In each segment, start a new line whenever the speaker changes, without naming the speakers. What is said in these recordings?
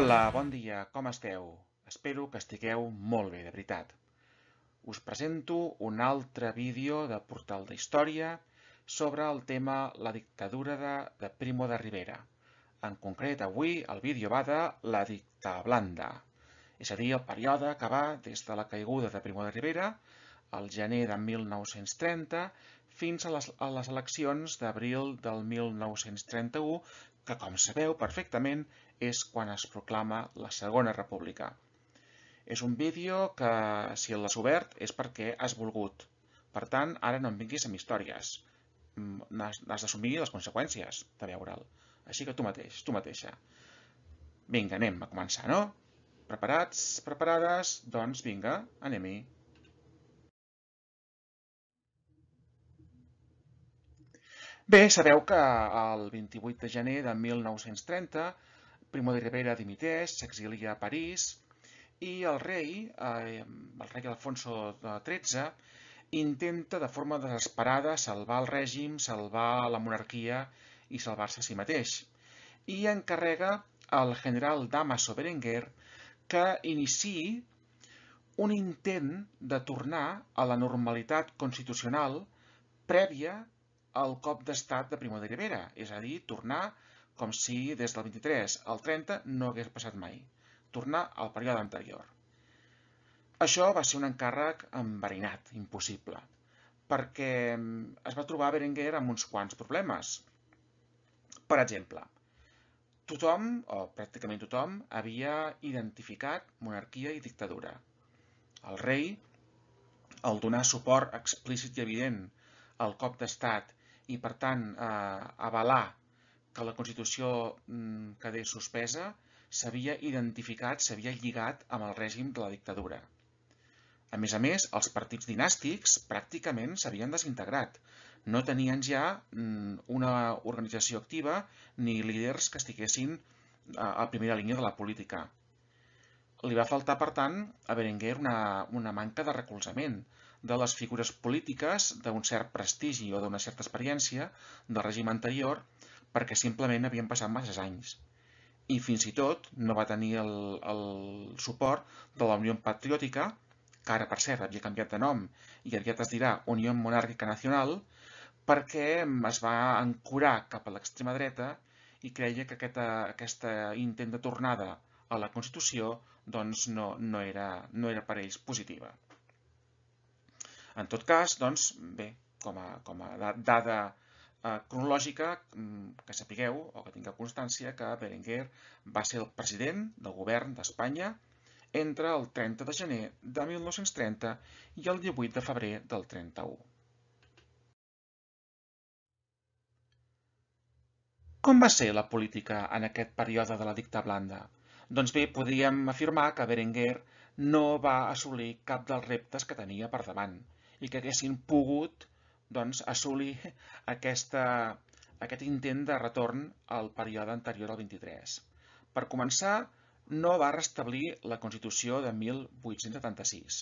Hola, bon dia, com esteu? Espero que estigueu molt bé, de veritat. Us presento un altre vídeo de Portal de Història sobre el tema la dictadura de, de Primo de Rivera. En concret, avui el vídeo va de la dictablanda, és a dir, el període que va des de la caiguda de Primo de Rivera, al gener de 1930, fins a les, a les eleccions d'abril del 1931, que, com sabeu perfectament, és quan es proclama la Segona República. És un vídeo que, si l'has obert, és perquè has volgut. Per tant, ara no em vinguis amb històries. Mm, n'has d'assumir les conseqüències de veure'l. Així que tu mateix, tu mateixa. Vinga, anem a començar, no? Preparats? Preparades? Doncs vinga, anem-hi. Bé, sabeu que el 28 de gener de 1930 Primo de Rivera dimiteix, s'exilia a París i el rei, eh, el rei Alfonso XIII, intenta de forma desesperada salvar el règim, salvar la monarquia i salvar-se a si mateix. I encarrega al general Damaso Berenguer que iniciï un intent de tornar a la normalitat constitucional prèvia el cop d'estat de Primo de Rivera, és a dir, tornar com si des del 23 al 30 no hagués passat mai, tornar al període anterior. Això va ser un encàrrec enverinat, impossible, perquè mm, es va trobar Berenguer amb uns quants problemes. Per exemple, tothom, o pràcticament tothom, havia identificat monarquia i dictadura. El rei, al donar suport explícit i evident al cop d'estat i, per tant, eh, avalar que la Constitució mm, quedés suspesa, s'havia identificat, s'havia lligat amb el règim de la dictadura. A més a més, els partits dinàstics pràcticament s'havien desintegrat. No tenien ja mm, una organització activa ni líders que estiguessin eh, a primera línia de la política. Li va faltar, per tant, a Berenguer una, una manca de recolzament, de les figures polítiques d'un cert prestigi o d'una certa experiència del règim anterior perquè simplement havien passat masses anys. I fins i tot no va tenir el, el suport de la Unió Patriòtica, que ara, per cert, havia canviat de nom i aviat es dirà Unió Monàrquica Nacional, perquè es va ancorar cap a l'extrema dreta i creia que aquesta, aquesta intent de tornada a la Constitució doncs, no, no, era, no era per ells positiva. En tot cas, doncs, bé, com a, com a dada eh, cronològica, mm, que sapigueu o que tingueu constància que Berenguer va ser el president del govern d'Espanya entre el 30 de gener de 1930 i el 18 de febrer del 31. Com va ser la política en aquest període de la dicta blanda? Doncs bé, podríem afirmar que Berenguer no va assolir cap dels reptes que tenia per davant i que haguessin pogut doncs, assolir aquesta, aquest intent de retorn al període anterior al 23. Per començar, no va restablir la Constitució de 1876.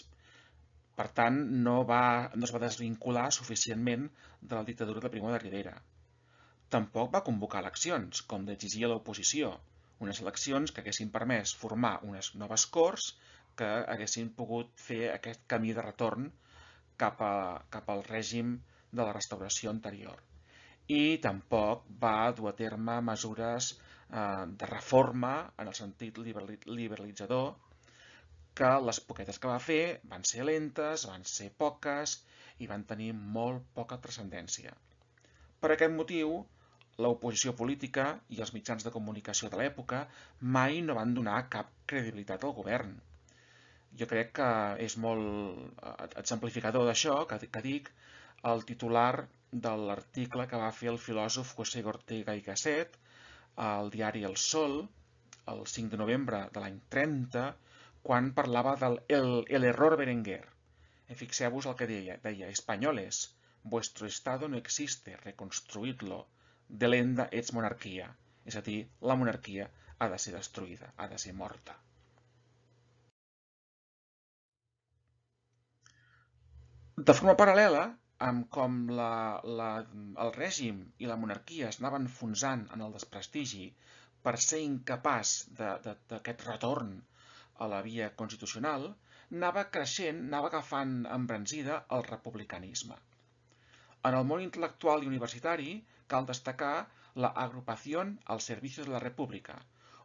Per tant, no, va, no es va desvincular suficientment de la dictadura de Primo de Rivera. Tampoc va convocar eleccions, com d'exigia l'oposició, unes eleccions que haguessin permès formar unes noves Corts que haguessin pogut fer aquest camí de retorn cap, a, cap al règim de la restauració anterior. I tampoc va dur a terme mesures eh, de reforma en el sentit liberalitzador, que les poquetes que va fer van ser lentes, van ser poques i van tenir molt poca transcendència. Per aquest motiu, l'oposició política i els mitjans de comunicació de l'època mai no van donar cap credibilitat al govern jo crec que és molt eh, exemplificador d'això, que, que dic, el titular de l'article que va fer el filòsof José Ortega i Gasset al diari El Sol, el 5 de novembre de l'any 30, quan parlava del el, el error Berenguer. I fixeu-vos el que deia, deia, Espanyoles, vuestro estado no existe, reconstruïdlo, de l'enda ets monarquia. És a dir, la monarquia ha de ser destruïda, ha de ser morta. De forma paral·lela, amb com la, la, el règim i la monarquia es anaven enfonsant en el desprestigi per ser incapaç d'aquest retorn a la via constitucional, anava creixent, anava agafant embranzida el republicanisme. En el món intel·lectual i universitari cal destacar la Agrupació al Servicio de la República,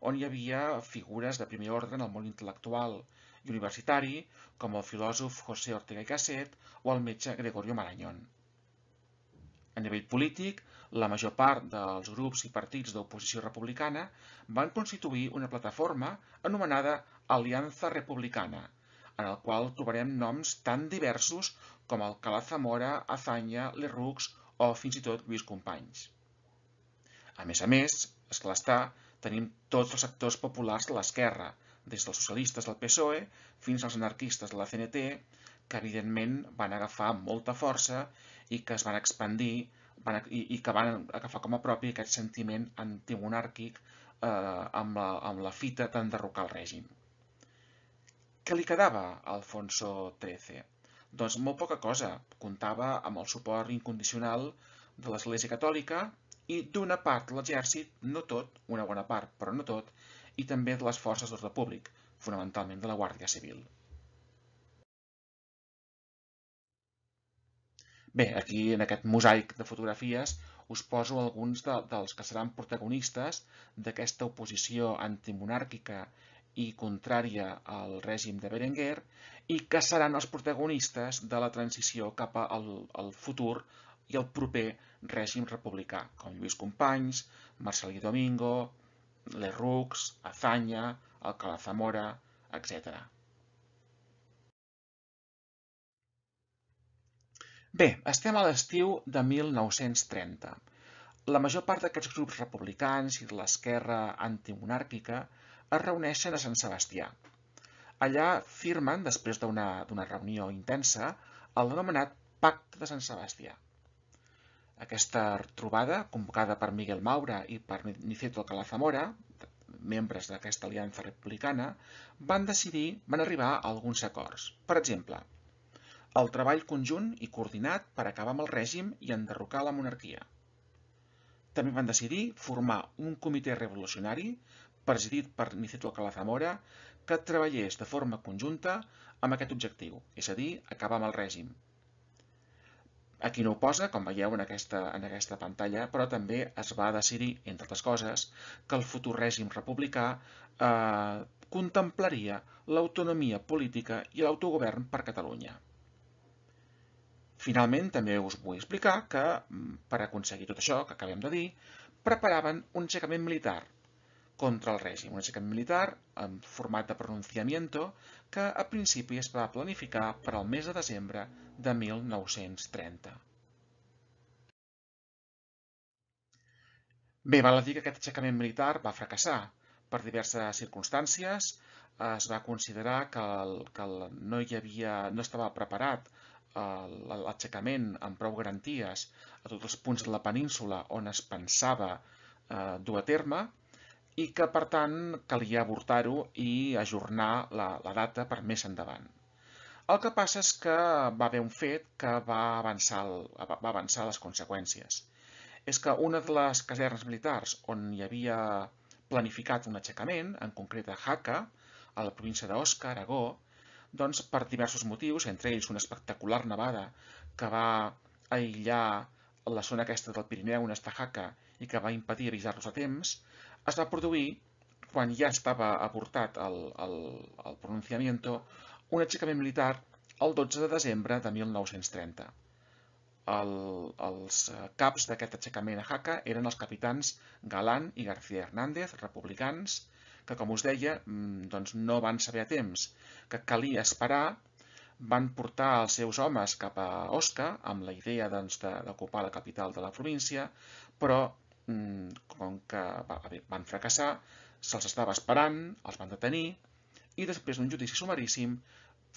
on hi havia figures de primer ordre en el món intel·lectual i universitari, com el filòsof José Ortega y Gasset o el metge Gregorio Marañón. A nivell polític, la major part dels grups i partits d'oposició republicana van constituir una plataforma anomenada Alianza Republicana, en el qual trobarem noms tan diversos com Alcalá Zamora, Azanya, Lerroux o fins i tot Lluís Companys. A més a més, esclar està, tenim tots els sectors populars de l'esquerra, des dels socialistes del PSOE fins als anarquistes de la CNT, que evidentment van agafar molta força i que es van expandir van, i, i que van agafar com a propi aquest sentiment antimonàrquic eh, amb, la, amb la fita d'enderrocar el règim. Què li quedava a Alfonso XIII? Doncs molt poca cosa. Comptava amb el suport incondicional de l'Església Catòlica i d'una part l'exèrcit, no tot, una bona part, però no tot, i també de les forces d'ordre públic, fonamentalment de la Guàrdia Civil. Bé, aquí en aquest mosaic de fotografies us poso alguns de, dels que seran protagonistes d'aquesta oposició antimonàrquica i contrària al règim de Berenguer i que seran els protagonistes de la transició cap al, al futur i al proper règim republicà, com Lluís Companys, Marcelí Domingo, Lerroux, Azanya, Alcalá Zamora, etc. Bé, estem a l'estiu de 1930. La major part d'aquests grups republicans i de l'esquerra antimonàrquica es reuneixen a Sant Sebastià. Allà firmen, després d'una reunió intensa, el denomenat Pacte de Sant Sebastià. Aquesta trobada, convocada per Miguel Maura i per Niceto Alcalá Zamora, membres d'aquesta aliança republicana, van decidir, van arribar a alguns acords. Per exemple, el treball conjunt i coordinat per acabar amb el règim i enderrocar la monarquia. També van decidir formar un comitè revolucionari, presidit per Niceto Alcalá Zamora, que treballés de forma conjunta amb aquest objectiu, és a dir, acabar amb el règim. Aquí no ho posa, com veieu en aquesta, en aquesta pantalla, però també es va decidir, entre altres coses, que el futur règim republicà eh, contemplaria l'autonomia política i l'autogovern per Catalunya. Finalment, també us vull explicar que, mm, per aconseguir tot això que acabem de dir, preparaven un aixecament militar contra el règim, un aixecament militar en format de pronunciamiento que a principi es va planificar per al mes de desembre de 1930. Bé, val a dir que aquest aixecament militar va fracassar per diverses circumstàncies. Es va considerar que, el, que el, no, hi havia, no estava preparat l'aixecament amb prou garanties a tots els punts de la península on es pensava eh, dur a terme i que, per tant, calia avortar-ho i ajornar la, la data per més endavant. El que passa és que va haver un fet que va avançar, el, va avançar les conseqüències. És que una de les casernes militars on hi havia planificat un aixecament, en concret a Jaca, a la província d'Osca, Aragó, doncs, per diversos motius, entre ells una espectacular nevada que va aïllar la zona aquesta del Pirineu, una estajaca, i que va impedir avisar-los a temps, es va produir, quan ja estava aportat el, el, el pronunciamiento, un aixecament militar el 12 de desembre de 1930. El, els caps d'aquest aixecament a Jaca eren els capitans Galán i García Hernández, republicans, que, com us deia, mm, doncs no van saber a temps que calia esperar, van portar els seus homes cap a Osca amb la idea doncs, d'ocupar la capital de la província, però mm, com que van fracassar, se'ls estava esperant, els van detenir i després d'un judici sumaríssim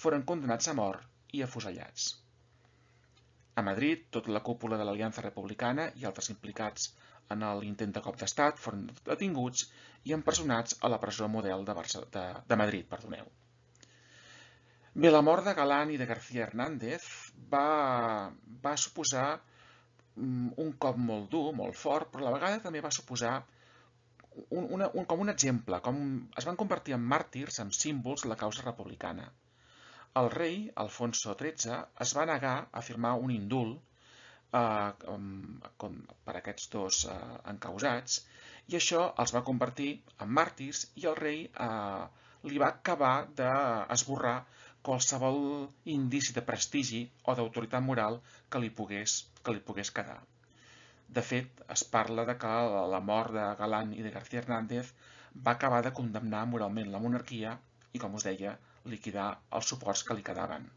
foren condemnats a mort i afusellats. A Madrid, tota la cúpula de l'Aliança Republicana i altres implicats en l'intent de cop d'estat foren detinguts i empresonats a la presó model de, Barça, de, de Madrid. Perdoneu. Bé, la mort de Galán i de García Hernández va, va suposar mm, un cop molt dur, molt fort, però a la vegada també va suposar un, una, un, com un exemple, com es van convertir en màrtirs, en símbols de la causa republicana. El rei, Alfonso XIII, es va negar a firmar un indult eh, com, com per aquests dos eh, encausats, i això els va convertir en màrtirs i el rei eh, li va acabar d'esborrar qualsevol indici de prestigi o d'autoritat moral que li, pogués, que li pogués quedar. De fet, es parla de que la mort de Galán i de García Hernández va acabar de condemnar moralment la monarquia i, com us deia, liquidar els suports que li quedaven.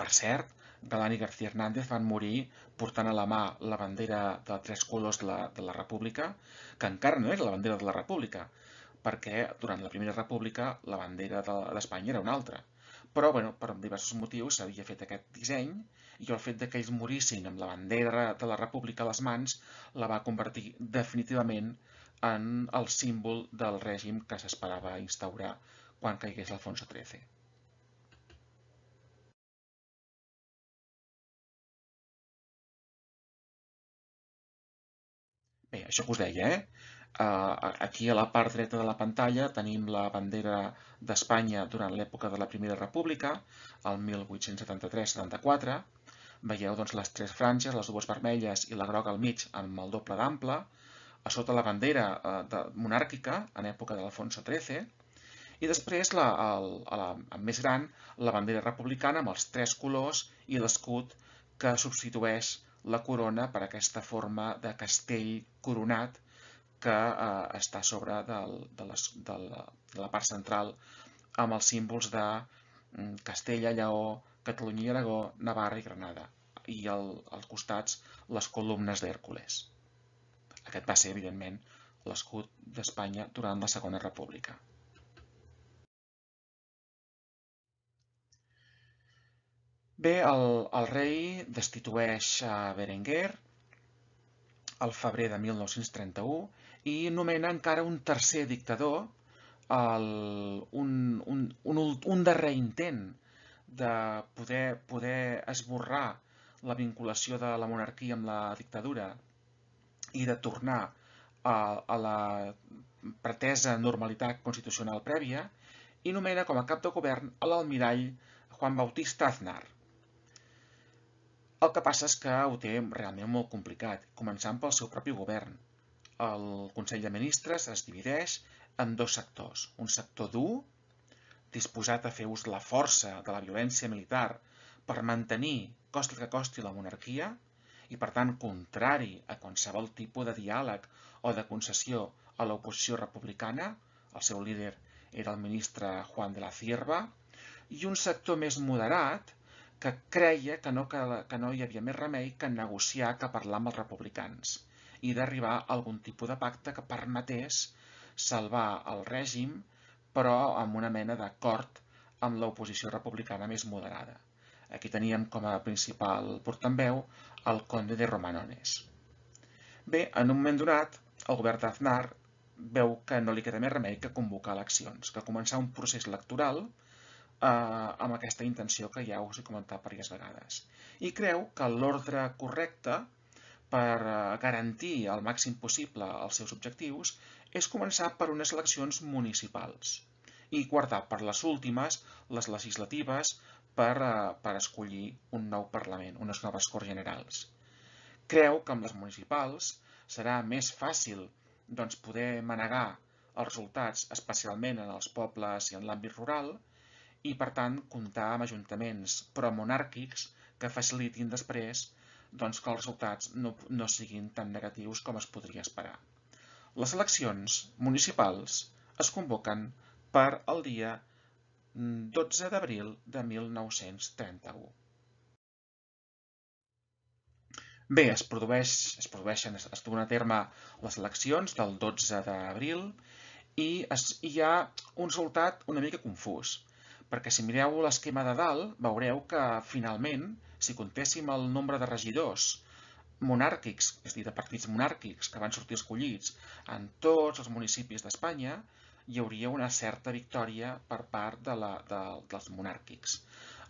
Per cert, Galán i García Hernández van morir portant a la mà la bandera de tres colors de la, de la República, que encara no era la bandera de la República, perquè durant la Primera República la bandera d'Espanya era una altra. Però, bueno, per diversos motius s'havia fet aquest disseny i el fet que ells morissin amb la bandera de la República a les mans la va convertir definitivament en el símbol del règim que s'esperava instaurar quan caigués Alfonso XIII. Bé, això que us deia, eh? Aquí a la part dreta de la pantalla tenim la bandera d'Espanya durant l'època de la Primera República, el 1873-74. Veieu doncs, les tres franges, les dues vermelles i la groga al mig amb el doble d'ample. A sota la bandera eh, de, monàrquica, en època de l'Alfonso XIII. I després, la, el, la, la més gran, la bandera republicana amb els tres colors i l'escut que substitueix la corona per aquesta forma de castell coronat que eh, està sobre del, de, les, de, la, de la part central amb els símbols de mm, Castella, Lleó, Catalunya i Aragó, Navarra i Granada i al, als costats les columnes d'Hèrcules. Aquest va ser, evidentment, l'escut d'Espanya durant la Segona República. Bé, el, el rei destitueix a Berenguer al febrer de 1931 i nomena encara un tercer dictador, el, un, un, un, un darrer intent de poder, poder esborrar la vinculació de la monarquia amb la dictadura i de tornar a, a la pretesa normalitat constitucional prèvia, i nomena com a cap de govern l'almirall Juan Bautista Aznar. El que passa és que ho té realment molt complicat, començant pel seu propi govern, el Consell de Ministres es divideix en dos sectors. Un sector dur, disposat a fer ús de la força, de la violència militar, per mantenir, costi que costi, la monarquia, i per tant contrari a qualsevol tipus de diàleg o de concessió a l'oposició republicana, el seu líder era el ministre Juan de la Cierva, i un sector més moderat que creia que no, que, que no hi havia més remei que negociar que parlar amb els republicans i d'arribar a algun tipus de pacte que permetés salvar el règim, però amb una mena d'acord amb l'oposició republicana més moderada. Aquí teníem com a principal portaveu el conde de Romanones. Bé, en un moment donat, el govern d'Aznar veu que no li queda més remei que convocar eleccions, que començar un procés electoral amb aquesta intenció que ja us he comentat diverses vegades. I creu que l'ordre correcte per eh, garantir al màxim possible els seus objectius és començar per unes eleccions municipals i guardar per les últimes, les legislatives, per, eh, per escollir un nou Parlament, unes noves Corts Generals. Creu que amb les municipals serà més fàcil doncs, poder manegar els resultats, especialment en els pobles i en l'àmbit rural, i per tant comptar amb ajuntaments promonàrquics que facilitin després doncs que els resultats no, no siguin tan negatius com es podria esperar. Les eleccions municipals es convoquen per el dia 12 d'abril de 1931. Bé, es, produeix, es produeixen, es, es duen a terme les eleccions del 12 d'abril i es, hi ha un resultat una mica confús, perquè si mireu l'esquema de dalt veureu que finalment si comptéssim el nombre de regidors monàrquics, és a dir, de partits monàrquics que van sortir escollits en tots els municipis d'Espanya, hi hauria una certa victòria per part de la, de, dels monàrquics.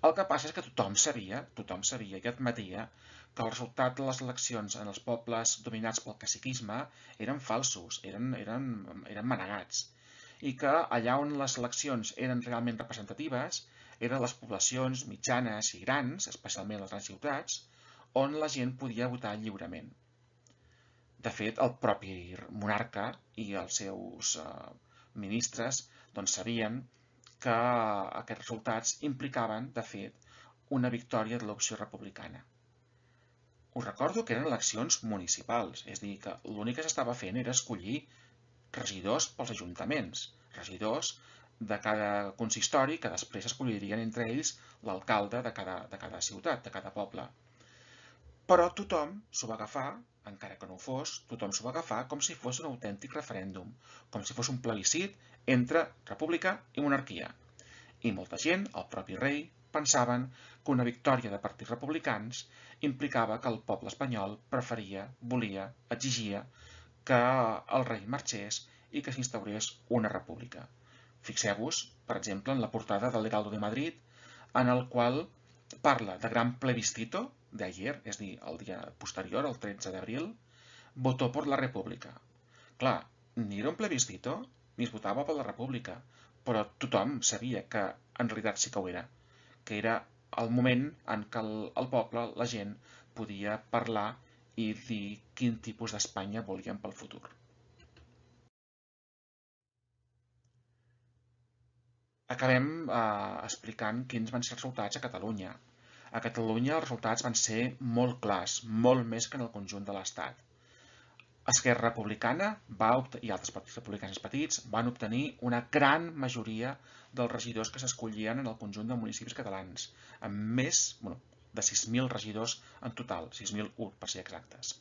El que passa és que tothom sabia, tothom sabia i admetia que el resultat de les eleccions en els pobles dominats pel caciquisme eren falsos, eren, eren, eren manegats, i que allà on les eleccions eren realment representatives eren les poblacions mitjanes i grans, especialment les grans ciutats, on la gent podia votar lliurement. De fet, el propi monarca i els seus eh, ministres doncs, sabien que aquests resultats implicaven, de fet, una victòria de l'opció republicana. Us recordo que eren eleccions municipals, és a dir, que l'únic que s'estava fent era escollir regidors pels ajuntaments, regidors de cada consistori que després escollirien entre ells l'alcalde de, cada, de cada ciutat, de cada poble. Però tothom s'ho va agafar, encara que no ho fos, tothom s'ho va agafar com si fos un autèntic referèndum, com si fos un plebiscit entre república i monarquia. I molta gent, el propi rei, pensaven que una victòria de partits republicans implicava que el poble espanyol preferia, volia, exigia que el rei marxés i que s'instaurés una república. Fixeu-vos, per exemple, en la portada del Heraldo de Madrid, en el qual parla de gran plebiscito d'ayer, és dir, el dia posterior, el 13 d'abril, votó per la república. Clar, ni era un plebiscito, ni es votava per la república, però tothom sabia que en realitat sí que ho era que era el moment en què el, el poble, la gent, podia parlar i dir quin tipus d'Espanya volien pel futur. Acabem eh, explicant quins van ser els resultats a Catalunya. A Catalunya els resultats van ser molt clars, molt més que en el conjunt de l'Estat. Esquerra Republicana va i altres partits republicans petits van obtenir una gran majoria dels regidors que s'escollien en el conjunt de municipis catalans, amb més bueno, de 6.000 regidors en total, 6.001 per ser exactes.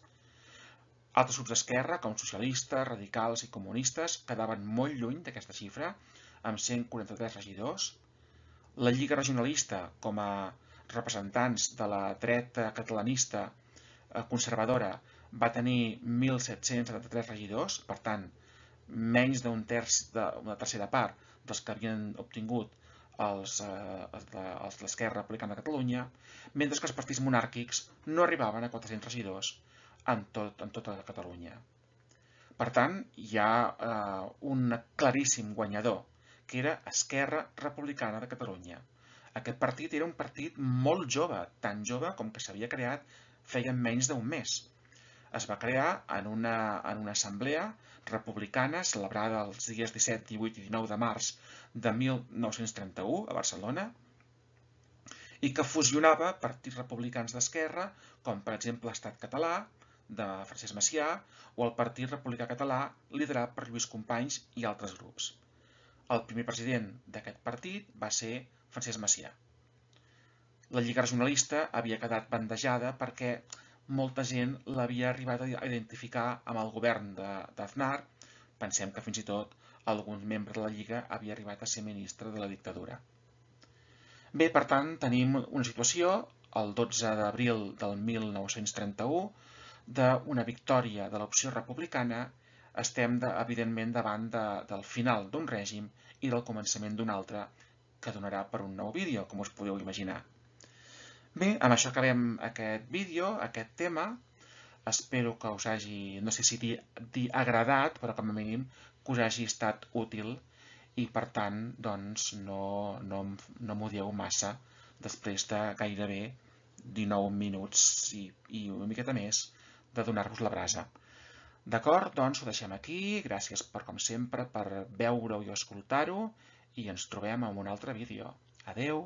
Altres grups d'esquerra, com socialistes, radicals i comunistes, quedaven molt lluny d'aquesta xifra, amb 143 regidors. La Lliga Regionalista, com a representants de la dreta catalanista eh, conservadora, va tenir 1.773 regidors, per tant, menys d'un terç tercera part dels que havien obtingut els, eh, els de l'Esquerra Republicana de Catalunya, mentre que els partits monàrquics no arribaven a 400 regidors en, tot, en tota Catalunya. Per tant, hi ha eh, un claríssim guanyador, que era Esquerra Republicana de Catalunya. Aquest partit era un partit molt jove, tan jove com que s'havia creat feia menys d'un mes es va crear en una, en una assemblea republicana celebrada els dies 17, 18 i 19 de març de 1931 a Barcelona i que fusionava partits republicans d'esquerra, com per exemple l'Estat català, de Francesc Macià, o el Partit Republicà Català, liderat per Lluís Companys i altres grups. El primer president d'aquest partit va ser Francesc Macià. La Lliga Regionalista havia quedat bandejada perquè molta gent l'havia arribat a identificar amb el govern d'Aznar. Pensem que fins i tot algun membre de la Lliga havia arribat a ser ministre de la dictadura. Bé, per tant, tenim una situació, el 12 d'abril del 1931, d'una victòria de l'opció republicana, estem, de, evidentment, davant de, del final d'un règim i del començament d'un altre que donarà per un nou vídeo, com us podeu imaginar. Bé, amb això acabem aquest vídeo, aquest tema. Espero que us hagi, no sé si dir, dir agradat, però com a mínim que us hagi estat útil i per tant doncs, no, no, no m'odieu massa després de gairebé 19 minuts i, i una miqueta més de donar-vos la brasa. D'acord? Doncs ho deixem aquí. Gràcies per, com sempre, per veure-ho i escoltar-ho i ens trobem en un altre vídeo. Adeu!